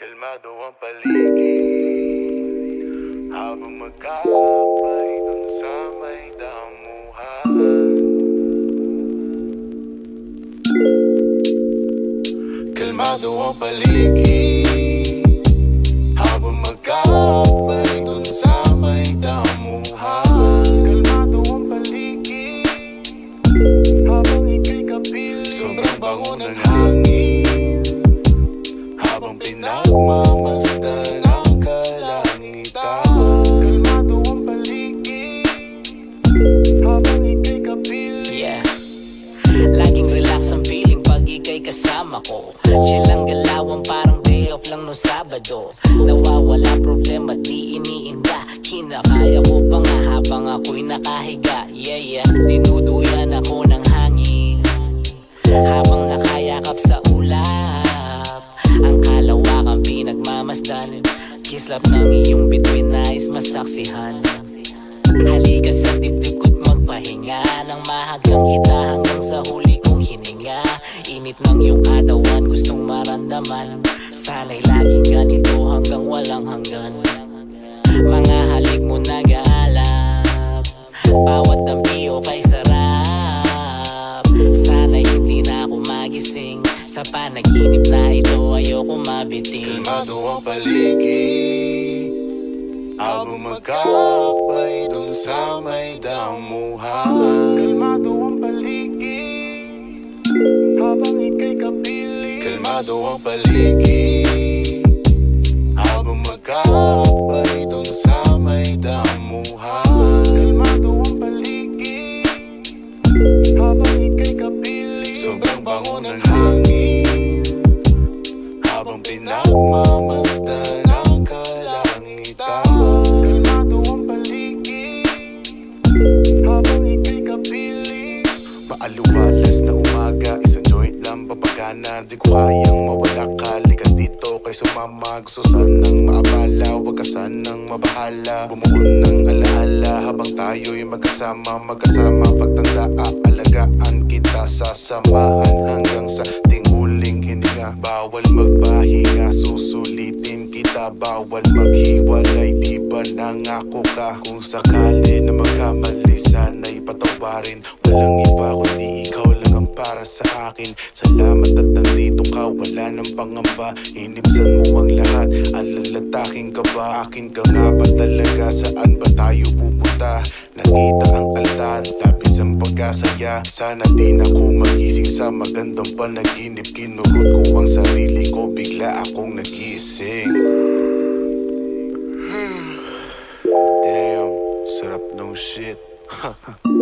Kalmado ang paligid. Habang magkakapay dun sa may damuhan Kalmado ang paligid. Habang magkakapay dun sa may damuhan Kalmado ang paligid. Habang ika'y kapiling Sobrang bango ng hangin Habang pinagmamasdan ang kalangitan Kalmado ang paligid Habang ika'y kapiling. Yeah Laging relax ang feeling pag ika'y kasama ko. Chill lang galawan parang day off lang nung Sabado. Nawawala problema di iniinda. Kinakaya ko pa nga habang ako'y nakahiga. Yeah yeah. Dinuduyan ako ng Kislap ng iyong bituin nais masaksihan. Halika sa dibdib ko't magpahinga. Nang mahaglang kita hanggang sa huli kong hininga. Init ng iyong katawan gustong maramdaman Sana'y laging ganito hanggang walang hanggan. Mga halik mo nag-aalap Bawat dampiyo kay sarap. Sana'y hindi na ako magising. Sa panaginip na ito ayoko mabiting Kalmado ang paligid magkakapay dun sa may damuhan. Kalmado ang paligid Habang ika'y kapiling Kalmado ang paligid Habang magkakapay dun sa may damuhan. Kalmado ang paligid Habang ika'y kapiling Sobrang bango ng hangin habang pinagmamasdan Di ko kayang mawala. Ka dito kay sumama. Gusto sanang maabala. Huwag ka sanang mabahala. Bumuon ng alaala. Habang tayo'y magkasama Magkasama. Pagtanda Aalagaan kita. Sasamahan hanggang sa tinguling hininga. Bawal magpahinga. Susulitin kita. Bawal maghiwalay. Di ba nangako ka? Kung sakali na magkamali Sana'y patawarin. Walang iba kundi ikaw sa akin. Salamat at nandito ka Wala nang pangamba. Inipsan mo ang lahat Alalataking ka ba Akin ka nga ba talaga? Saan ba tayo pupunta? Nakita ang altar Labis ang pagkasaya. Sana di na ako magising sa magandang panaginip. Kinurot ko ang sarili ko Bigla akong nagising. Damn, sarap ng shit